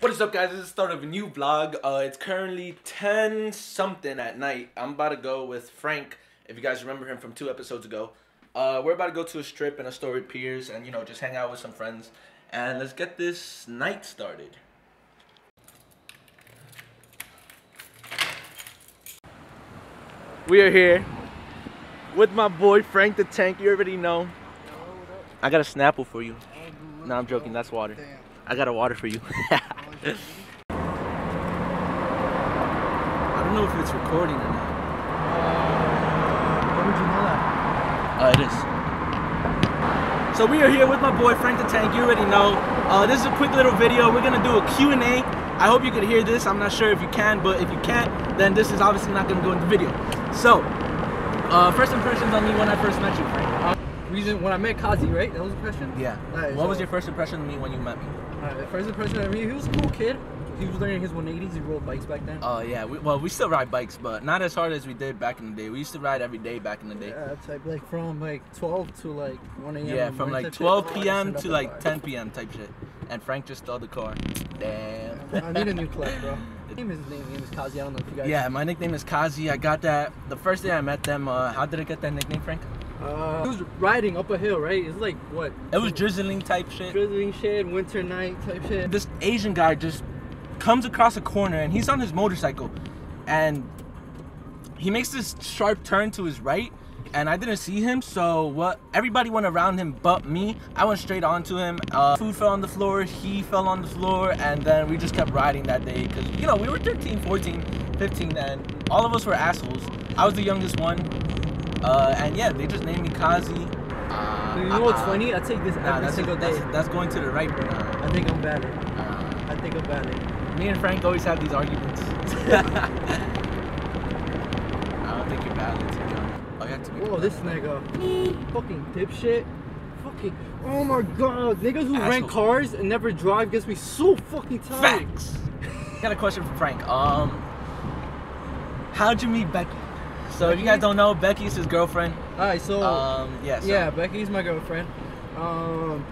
What is up guys, this is the start of a new vlog. Uh, it's currently 10 something at night. I'm about to go with Frank, if you guys remember him from two episodes ago. Uh, we're about to go to a strip and a store with Piers and you know, just hang out with some friends. And let's get this night started. We are here with my boy Frank the Tank, you already know. I got a Snapple for you. No, I'm joking, that's water. I got a water for you. I don't know if it's recording or not. How would you know that? Uh, it is. So we are here with my boy Frank the Tank. You already know. Uh, this is a quick little video. We're gonna do a Q&A. I hope you can hear this. I'm not sure if you can, but if you can't, then this is obviously not gonna go in the video. So, uh, first impressions on me when I first met you, Frank. Uh, reason when I met Kazi, right? That was the question. Yeah. Alright, what so- was your first impression of me when you met me? Alright, the first impression of me, he was a cool kid. He was learning his 180s. He rode bikes back then. Oh yeah. We, well, we still ride bikes, but not as hard as we did back in the day. We used to ride every day back in the day. yeah, type like from like 12 to like 1 a.m. Yeah, from like 12 Oh, I p.m. to like 10 p.m. type shit. And Frank just stole the car. Damn. I need a new club, bro. His name is name, name is Kazi. I don't know if you guys. Yeah, my nickname is Kazi. I got that the first day I met them. Uh, how did I get that nickname, Frank? Uh, he was riding up a hill, right? It's like what? It was drizzling type shit. drizzling shit, winter night type shit. This Asian guy just comes across a corner and he's on his motorcycle, and he makes this sharp turn to his right. And I didn't see him, so what? Everybody went around him, but me. I went straight onto him. Uh, food fell on the floor. He fell on the floor, and then we just kept riding that day because you know we were 13, 14, 15, and all of us were assholes. I was the youngest one, uh, and yeah, they just named me Kazi. Uh, you know what's uh, funny? I take this Nah, every that's, single that's, day. that's going to the right. I think I'm valid. uh, I think I'm valid. me and Frank always have these arguments. I don't think you're valid, to be honest. Oh, you have to be. Whoa, this nigga. Fucking dipshit. Fucking. Oh my god. Niggas who rent cars and never drive gets me so fucking tired. Facts. Got a question for Frank. Um, how'd you meet Becky? So if you guys don't know, Becky's his girlfriend. Alright, so. Um, yeah. So, yeah, Becky's my girlfriend. Um,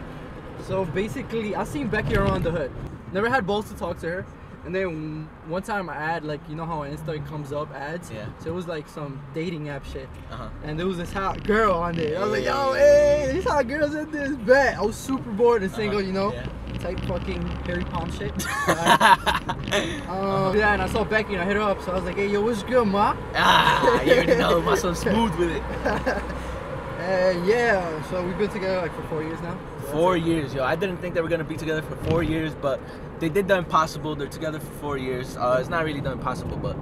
so basically, I seen Becky around the hood. Never had balls to talk to her. And then one time I ad, like, you know how on Insta comes up ads? Yeah. So it was like some dating app shit. Uh-huh. And there was this hot girl on there. I was like, yo, hey, these hot girls in this bet. I was super bored and single, Uh-huh, you know? yeah. Type fucking Harry Palm shit. Um, yeah, and I saw Becky and I hit her up. So I was like, hey, yo, what's good, ma? ah, you already know. My son's smooth with it. And yeah, so we've been together like for four years now. So Four years, yo. I didn't think they were gonna be together for four years, but they did the impossible. They're together for four years. Uh, it's not really the impossible, but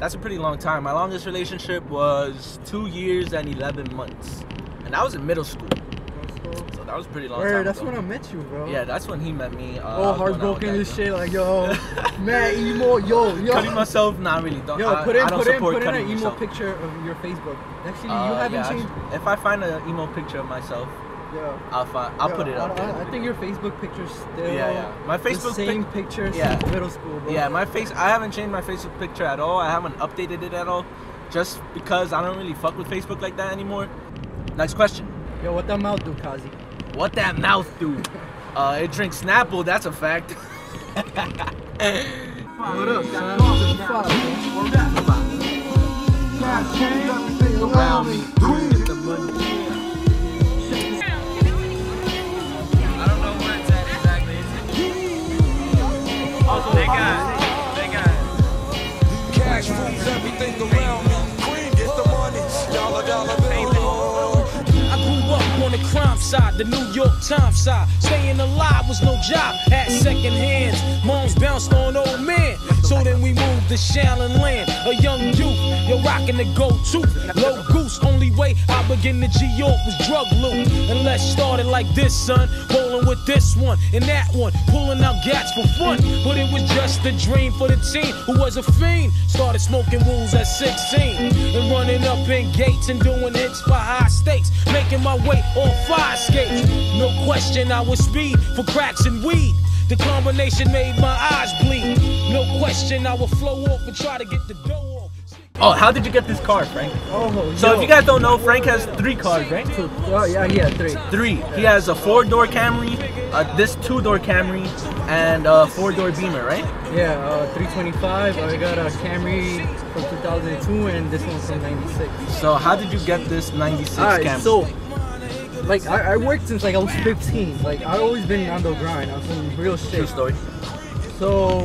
that's a pretty long time. My longest relationship was two years and eleven months, and I was in middle school, that's cool. so that was pretty long Word, time. that's ago. when I met you, bro. Yeah, that's when he met me. Uh, Oh, was going out heartbroken and shit. Like, yo, mad emo, yo, yo. Cutting myself, not really. Don't, Yo, put in, I don't put in, put in an emo yourself. picture of your Facebook. Actually, Uh, you haven't yeah, changed. actually, If I find an emo picture of myself, Yeah. I'll find. I'll Yo, put it I, up. I. I think your Facebook picture's still. Yeah, yeah. My the Facebook same pic- picture Yeah. since middle school, bro. Yeah, my face. I haven't changed my Facebook picture at all. I haven't updated it at all, just because I don't really fuck with Facebook like that anymore. Next question. Yo, what the mouth do, Kazi? What that mouth do? Uh, it drinks Snapple. That's a fact. What side, the New York Times side. Staying alive was no job, had second hands. Moms bounced on old men. So then we moved to Shaolin Land. A young youth, you're rocking the go-to. Low goose, only way I begin to G-York was drug loot. And let's start it like this, son. Rolling with this one and that one. Pulling out gats for fun. But it was just a dream for the teen who was a fiend. Started smoking rules at 16. And running up in gates and doing hits for high stakes. Making my way on fire escapes. No question, I was speed for cracks and weed. The combination made my eyes bleed. No question, I would flow off and try to get the dough off. Oh, how did you get this car, Frank? Oh, So yo. if you guys don't know, Frank has three cars, right? Oh, yeah, yeah, three. Three. He has a four-door Camry, uh, this two-door Camry, and a four door Beamer, right? Yeah, uh, 325. I got a Camry from 2002, and this one's from '96. So how did you get this 96 Alright, Camry? so like I, I worked since like I was 15. Like I've always been on the grind. I was some real True shit. story. So,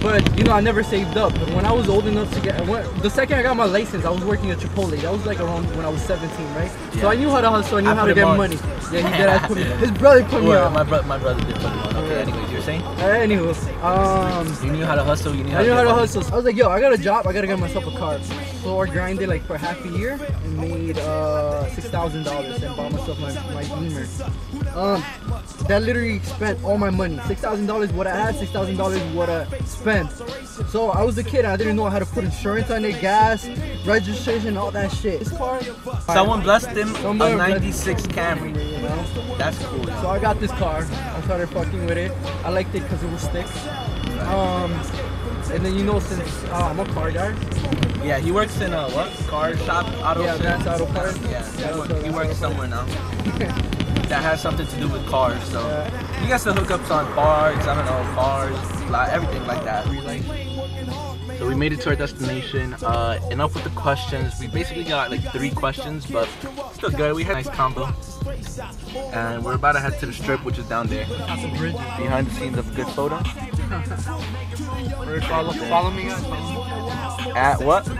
but you know, I never saved up. But when I was old enough to get, when, the second I got my license, I was working at Chipotle. That was like around when I was 17, right? So I knew how to hustle. I knew I how to get on. money. Yeah, he did. I put me. His brother put me Well, on. my, bro- my brother did put me on. Okay, Yeah. anyways, you're saying? Anywho, um, You knew how to hustle, you knew how I to knew how to money. hustle. I was like, yo, I got a job. I gotta get myself a car. So I grinded like for half a year and made uh six thousand dollars and bought myself my my Beamer. Um, that literally spent all my money. Six thousand dollars what I had. Six thousand dollars what I spent. So I was a kid. I didn't know how to put insurance on it, gas, registration, all that shit. This car. Someone blessed him Someone a 96 Camry. You know? That's cool. So I got this car. I started fucking with it. I liked it because it was thick. Um, and then you know since uh, I'm a car guy, Yeah, he works in a what? Car shop, auto Yeah, shop? Auto Parts. Yeah, he, Auto work- Parts, he works somewhere now. that has something to do with cars. So Yeah. he gets the hookups on parts. I don't know, cars, like everything like that. So we made it to our destination. Uh, enough with the questions. We basically got like three questions, but still good. We had a nice combo. And we're about to head to the strip, which is down there. That's a bridge. Behind the scenes of a good photo. Follow, follow me, guys. At what? Uh,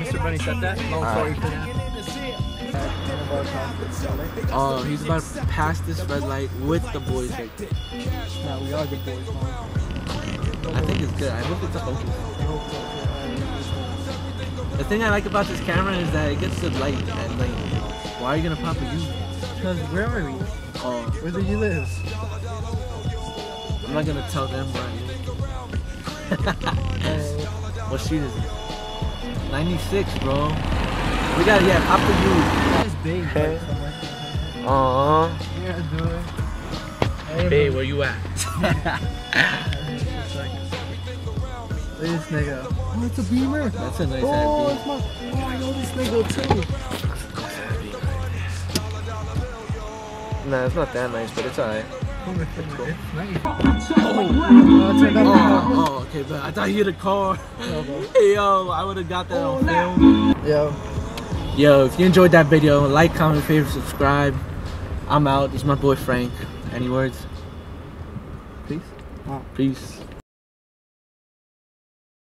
Mr. Bunny said that. Long story for that. Oh, he's about to pass this red light with the boys right there. Nah, we are good boys, man. I think it's good. I hope it's a focus. The thing I like about this camera is that it gets the light and like, why are you gonna pop a U? Because where are we? Oh, Where do you live? I'm not gonna tell them where I what street is it? 96, bro. We gotta yeah, up the you. It's big. Okay. like, somewhere. Aww. Yeah, do it. Babe, where you at? It's like- Look at this nigga. Oh, it's a beamer. That's a nice Oh, ass it's my. Oh, I know this nigga too. Nah, it's not that nice, but it's alright. Oh, it's cool. nice. Oh, turn down the car. Oh, oh, okay, but I thought you hit a car. No, bro. Yo, I would have got that on film. Yo. Yo, if you enjoyed that video, like, comment, favorite, subscribe. I'm out. It's my boy Frank. Any words? Peace. Peace.